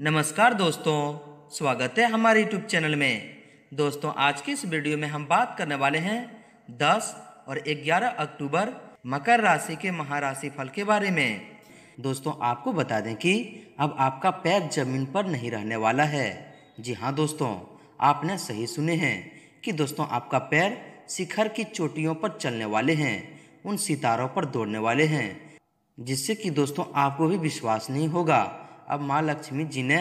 नमस्कार दोस्तों, स्वागत है हमारे यूट्यूब चैनल में। दोस्तों, आज की इस वीडियो में हम बात करने वाले हैं 10 और 11 अक्टूबर मकर राशि के महाराशि फल के बारे में। दोस्तों, आपको बता दें कि अब आपका पैर ज़मीन पर नहीं रहने वाला है। जी हाँ दोस्तों, आपने सही सुने हैं कि दोस्तों, आपका पैर शिखर की चोटियों पर चलने वाले हैं, उन सितारों पर दौड़ने वाले हैं, जिससे कि दोस्तों, आपको भी विश्वास नहीं होगा अब माँ लक्ष्मी जी ने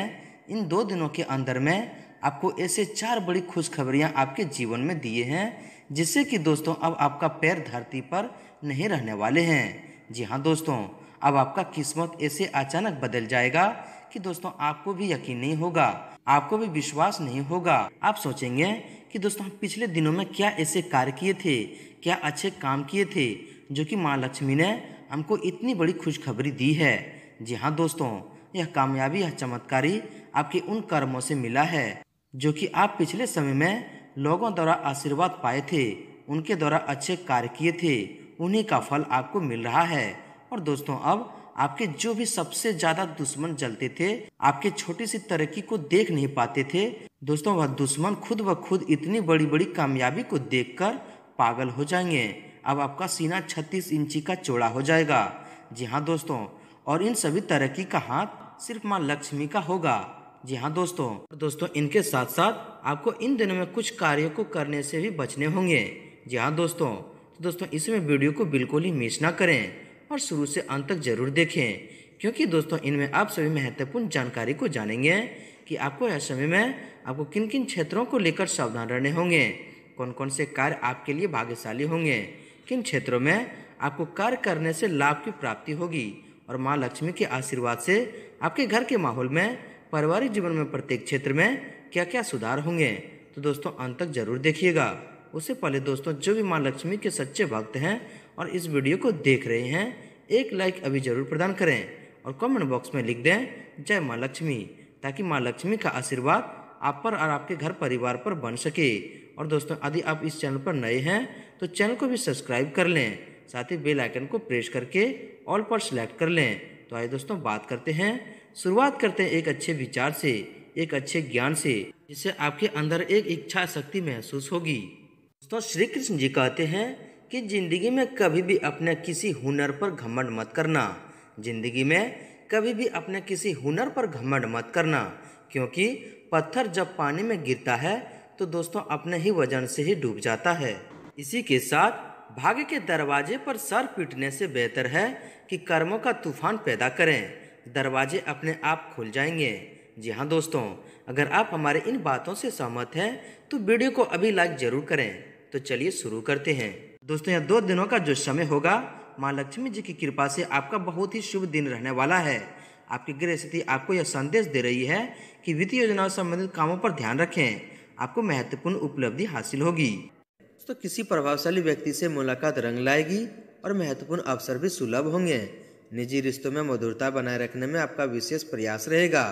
इन दो दिनों के अंदर में आपको ऐसे चार बड़ी खुशखबरियाँ आपके जीवन में दिए हैं, जिससे कि दोस्तों अब आपका पैर धरती पर नहीं रहने वाले हैं। जी हाँ दोस्तों, अब आपका किस्मत ऐसे अचानक बदल जाएगा कि दोस्तों आपको भी यकीन नहीं होगा, आपको भी विश्वास नहीं होगा। आप सोचेंगे कि दोस्तों हम पिछले दिनों में क्या ऐसे कार्य किए थे, क्या अच्छे काम किए थे, जो कि माँ लक्ष्मी ने हमको इतनी बड़ी खुशखबरी दी है। जी हाँ दोस्तों यह कामयाबी, यह चमत्कारी आपके उन कर्मों से मिला है, जो कि आप पिछले समय में लोगों द्वारा आशीर्वाद पाए थे, उनके द्वारा अच्छे कार्य किए थे, उन्हीं का फल आपको मिल रहा है। और दोस्तों, अब आपके जो भी सबसे ज़्यादा दुश्मन जलते थे, आपके छोटी सी तरक्की को देख नहीं पाते थे, दोस्तों, वह दुश्मन खुद ब खुद इतनी बड़ी बड़ी कामयाबी को देखकर पागल हो जाएँगे। अब आपका सीना 36 इंची का चौड़ा हो जाएगा। जी हाँ दोस्तों, और इन सभी तरक्की का हाथ सिर्फ़ माँ लक्ष्मी का होगा। जी हाँ दोस्तों। दोस्तों, इनके साथ साथ आपको इन दिनों में कुछ कार्यों को करने से भी बचने होंगे। जी हाँ दोस्तों। तो दोस्तों, इसमें वीडियो को बिल्कुल ही मिस ना करें और शुरू से अंत तक ज़रूर देखें, क्योंकि दोस्तों, इनमें आप सभी महत्वपूर्ण जानकारी को जानेंगे कि आपको यह समय में आपको किन किन क्षेत्रों को लेकर सावधान रहने होंगे। कौन कौन से कार्य आपके लिए भाग्यशाली होंगे। किन क्षेत्रों में आपको कार्य करने से लाभ की प्राप्ति होगी। और माँ लक्ष्मी के आशीर्वाद से आपके घर के माहौल में, पारिवारिक जीवन में प्रत्येक क्षेत्र में क्या क्या सुधार होंगे? तो दोस्तों, अंत तक ज़रूर देखिएगा। उससे पहले दोस्तों, जो भी माँ लक्ष्मी के सच्चे भक्त हैं और इस वीडियो को देख रहे हैं, एक लाइक अभी ज़रूर प्रदान करें और कमेंट बॉक्स में लिख दें, जय माँ लक्ष्मी, ताकि माँ लक्ष्मी का आशीर्वाद आप पर और आपके घर परिवार पर बन सके। और दोस्तों, यदि आप इस चैनल पर नए हैं तो चैनल को भी सब्सक्राइब कर लें साथ ही बेल आइकन को प्रेस करके ऑल पर सिलेक्ट कर लें। तो आइए दोस्तों, बात करते हैं। शुरुआत करते हैं एक अच्छे विचार से, एक अच्छे ज्ञान से, जिससे आपके अंदर एक इच्छा शक्ति महसूस होगी। दोस्तों, श्री कृष्ण जी कहते हैं कि ज़िंदगी में कभी भी अपने किसी हुनर पर घमंड मत करना। ज़िंदगी में कभी भी अपने किसी हुनर पर घमंड मत करना, क्योंकि पत्थर जब पानी में गिरता है तो दोस्तों, अपने ही वज़न से ही डूब जाता है। इसी के साथ भाग्य के दरवाजे पर सर पीटने से बेहतर है कि कर्मों का तूफ़ान पैदा करें। दरवाजे अपने आप खुल जाएँगे। जी हाँ दोस्तों, अगर आप हमारे इन बातों से सहमत हैं तो वीडियो को अभी लाइक ज़रूर करें। तो चलिए शुरू करते हैं। दोस्तों, यह दो दिनों का जो समय होगा, माँ लक्ष्मी जी की कृपा से आपका बहुत ही शुभ दिन रहने वाला है। आपकी गृह स्थिति आपको यह संदेश दे रही है कि वित्तीय योजनाओं संबंधित कामों पर ध्यान रखें। आपको महत्वपूर्ण उपलब्धि हासिल होगी। तो किसी प्रभावशाली व्यक्ति से मुलाकात रंग लाएगी और महत्वपूर्ण अवसर भी सुलभ होंगे। निजी रिश्तों में मधुरता बनाए रखने में आपका विशेष प्रयास रहेगा।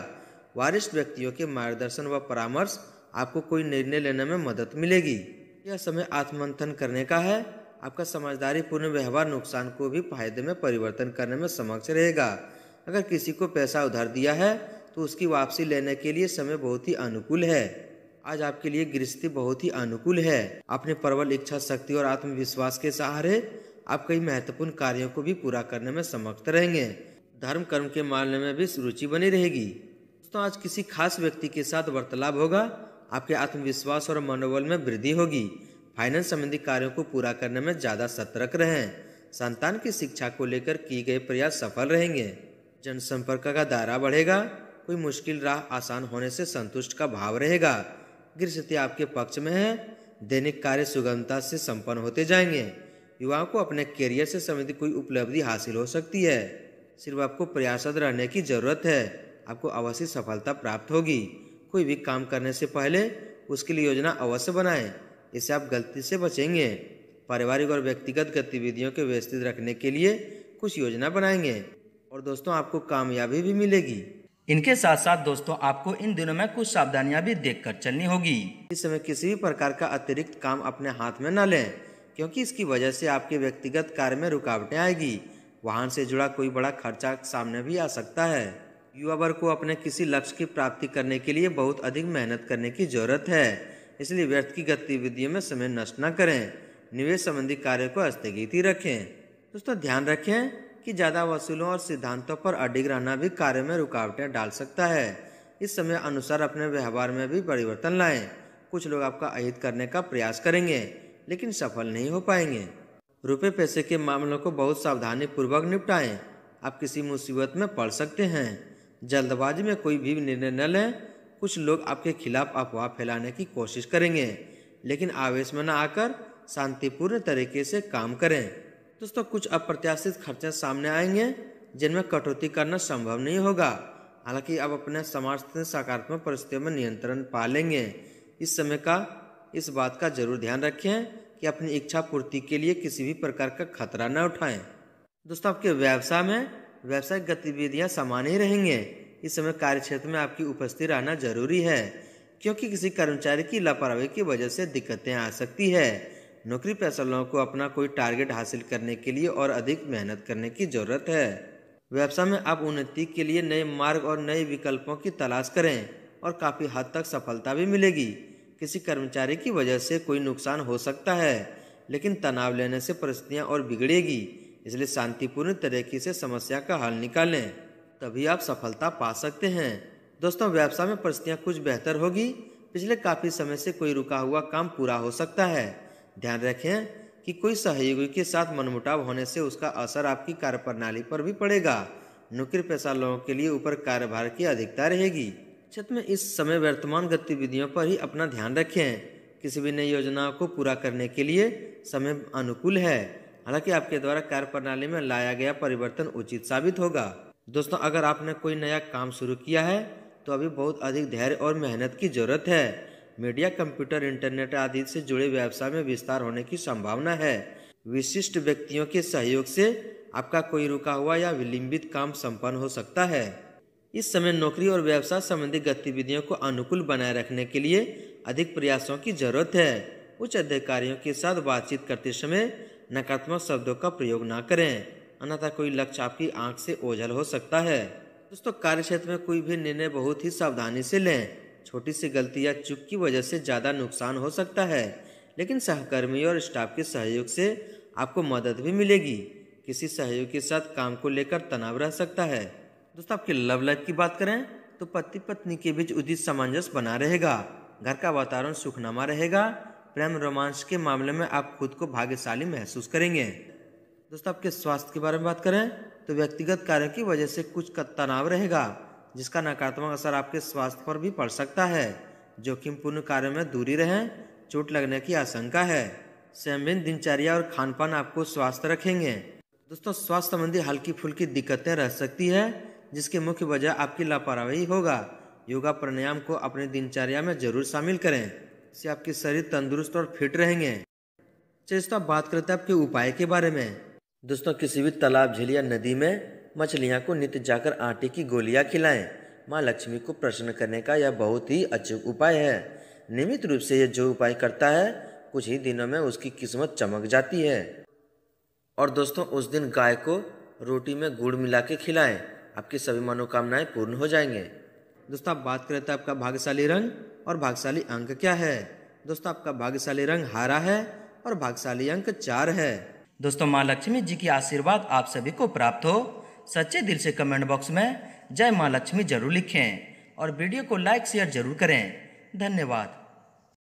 वरिष्ठ व्यक्तियों के मार्गदर्शन व परामर्श आपको कोई निर्णय लेने में मदद मिलेगी। यह समय आत्मंथन करने का है। आपका समझदारी पूर्ण व्यवहार नुकसान को भी फ़ायदे में परिवर्तन करने में समक्ष रहेगा। अगर किसी को पैसा उधार दिया है तो उसकी वापसी लेने के लिए समय बहुत ही अनुकूल है। आज आपके लिए गृहस्थी बहुत ही अनुकूल है। अपने प्रबल इच्छा शक्ति और आत्मविश्वास के सहारे आप कई महत्वपूर्ण कार्यों को भी पूरा करने में समर्थ रहेंगे। धर्म, कर्म के मामले में भी रुचि बनी रहेगी। दोस्तों, आज किसी खास व्यक्ति के साथ वार्तालाप होगा। आपके आत्मविश्वास और मनोबल में वृद्धि होगी। फाइनेंस संबंधी कार्यों को पूरा करने में ज़्यादा सतर्क रहें। संतान की शिक्षा को लेकर किए गए प्रयास सफल रहेंगे। जनसंपर्क का दायरा बढ़ेगा। कोई मुश्किल राह आसान होने से संतुष्ट का भाव रहेगा। गृह स्थिति आपके पक्ष में है, दैनिक कार्य सुगमता से संपन्न होते जाएँगे। युवाओं को अपने करियर से संबंधित कोई उपलब्धि हासिल हो सकती है। सिर्फ़ आपको प्रयासरत रहने की ज़रूरत है, आपको अवश्य सफलता प्राप्त होगी। कोई भी काम करने से पहले उसके लिए योजना अवश्य बनाएँ, इससे आप गलती से बचेंगे। पारिवारिक और व्यक्तिगत गतिविधियों के व्यवस्थित रखने के लिए कुछ योजना बनाएँगे। और दोस्तों, आपको कामयाबी भी मिलेगी। इनके साथ साथ दोस्तों, आपको इन दिनों में कुछ सावधानियाँ भी देखकर चलनी होगी। इस समय किसी भी प्रकार का अतिरिक्त काम अपने हाथ में न लें, क्योंकि इसकी वजह से आपके व्यक्तिगत कार्य में रुकावटें आएगी। वाहन से जुड़ा कोई बड़ा खर्चा सामने भी आ सकता है। युवा वर्ग को अपने किसी लक्ष्य की प्राप्ति करने के लिए बहुत अधिक मेहनत करने की ज़रूरत है, इसलिए व्यर्थ की गतिविधियों में समय नष्ट न करें। निवेश संबंधी कार्य को स्थगित ही रखें। दोस्तों, ध्यान रखें कि ज़्यादा वसूलों और सिद्धांतों पर अडिग रहना भी कार्य में रुकावटें डाल सकता है। इस समय अनुसार अपने व्यवहार में भी परिवर्तन लाएँ। कुछ लोग आपका अहित करने का प्रयास करेंगे, लेकिन सफल नहीं हो पाएँगे। रुपए पैसे के मामलों को बहुत सावधानी पूर्वक निपटाएँ। आप किसी मुसीबत में पड़ सकते हैं। जल्दबाजी में कोई भी निर्णय न लें। कुछ लोग आपके खिलाफ अफवाह फैलाने की कोशिश करेंगे, लेकिन आवेश में न आकर शांतिपूर्ण तरीके से काम करें। दोस्तों, कुछ अप्रत्याशित खर्चे सामने आएँगे, जिनमें कटौती करना संभव नहीं होगा। हालाँकि आप अपने समाज से सकारात्मक परिस्थितियों में नियंत्रण पा लेंगे इस समय का, इस बात का ज़रूर ध्यान रखें कि अपनी इच्छा पूर्ति के लिए किसी भी प्रकार का खतरा न उठाएँ। दोस्तों, आपके व्यवसाय में व्यवसायिक गतिविधियाँ समान ही रहेंगे। इस समय कार्य क्षेत्र में आपकी उपस्थिति रहना ज़रूरी है, क्योंकि किसी कर्मचारी की लापरवाही की वजह से दिक्कतें आ सकती है। नौकरी पेशा लोगों को अपना कोई टारगेट हासिल करने के लिए और अधिक मेहनत करने की ज़रूरत है। व्यवसाय में आप उन्नति के लिए नए मार्ग और नए विकल्पों की तलाश करें और काफ़ी हद तक सफलता भी मिलेगी। किसी कर्मचारी की वजह से कोई नुकसान हो सकता है, लेकिन तनाव लेने से परिस्थितियाँ और बिगड़ेगी, इसलिए शांतिपूर्ण तरीके से समस्या का हल निकालें, तभी आप सफलता पा सकते हैं। दोस्तों, व्यवसाय में परिस्थितियाँ कुछ बेहतर होगी। पिछले काफ़ी समय से कोई रुका हुआ काम पूरा हो सकता है। ध्यान रखें कि कोई सहयोगी के साथ मनमुटाव होने से उसका असर आपकी कार्यप्रणाली पर भी पड़ेगा। नौकरी पेशा लोगों के लिए ऊपर कार्यभार की अधिकता रहेगी। क्षेत्र में इस समय वर्तमान गतिविधियों पर ही अपना ध्यान रखें। किसी भी नई योजना को पूरा करने के लिए समय अनुकूल है। हालाँकि आपके द्वारा कार्य प्रणाली में लाया गया परिवर्तन उचित साबित होगा। दोस्तों, अगर आपने कोई नया काम शुरू किया है तो अभी बहुत अधिक धैर्य और मेहनत की ज़रूरत है। मीडिया, कंप्यूटर, इंटरनेट आदि से जुड़े व्यवसाय में विस्तार होने की संभावना है। विशिष्ट व्यक्तियों के सहयोग से आपका कोई रुका हुआ या विलंबित काम संपन्न हो सकता है। इस समय नौकरी और व्यवसाय संबंधी गतिविधियों को अनुकूल बनाए रखने के लिए अधिक प्रयासों की ज़रूरत है। उच्च अधिकारियों के साथ बातचीत करते समय नकारात्मक शब्दों का प्रयोग न करें, अन्यथा कोई लक्ष्य आपकी आँख से ओझल हो सकता है। दोस्तों, कार्य क्षेत्र में कोई भी निर्णय बहुत ही सावधानी से लें। छोटी सी गलती या चुप की वजह से ज़्यादा नुकसान हो सकता है, लेकिन सहकर्मी और स्टाफ के सहयोग से आपको मदद भी मिलेगी। किसी सहयोग के साथ काम को लेकर तनाव रह सकता है। दोस्तों, आपके लव लाइफ की बात करें तो पति पत्नी के बीच उचित सामंजस्य बना रहेगा, घर का वातावरण सुखनामा रहेगा, प्रेम रोमांस के मामले में आप खुद को भाग्यशाली महसूस करेंगे। दोस्तों, आपके स्वास्थ्य के बारे में बात करें तो व्यक्तिगत कार्यों की वजह से कुछ तनाव रहेगा। जिसका नकारात्मक असर आपके स्वास्थ्य पर भी पड़ सकता है। जोखिमपूर्ण कार्यों में दूरी रहें, चोट लगने की आशंका है। संविन दिनचर्या और खान पान आपको स्वास्थ्य रखेंगे। दोस्तों, स्वास्थ्य संबंधी हल्की फुल्की दिक्कतें रह सकती है, जिसकी मुख्य वजह आपकी लापरवाही होगा। योगा प्राणायाम को अपनी दिनचर्या में ज़रूर शामिल करें इससे आपके शरीर तंदुरुस्त और फिट रहेंगे। चलिए बात करते हैं आपके उपाय के बारे में। दोस्तों, किसी भी तालाब, झील या नदी में मछलियाँ को नित्य जाकर आटे की गोलियाँ खिलाएँ। माँ लक्ष्मी को प्रसन्न करने का यह बहुत ही अचूक उपाय है। नियमित रूप से यह जो उपाय करता है, कुछ ही दिनों में उसकी किस्मत चमक जाती है। और दोस्तों, उस दिन गाय को रोटी में गुड़ मिला के खिलाएँ। आपकी सभी मनोकामनाएँ पूर्ण हो जाएँगे। दोस्तों, आप बात करें तो आपका भाग्यशाली रंग और भाग्यशाली अंक क्या है? दोस्तों, आपका भाग्यशाली रंग हरा है और भाग्यशाली अंक चार है। दोस्तों, माँ लक्ष्मी जी की आशीर्वाद आप सभी को प्राप्त हो। सच्चे दिल से कमेंट बॉक्स में जय माँ लक्ष्मी ज़रूर लिखें और वीडियो को लाइक, शेयर ज़रूर करें। धन्यवाद।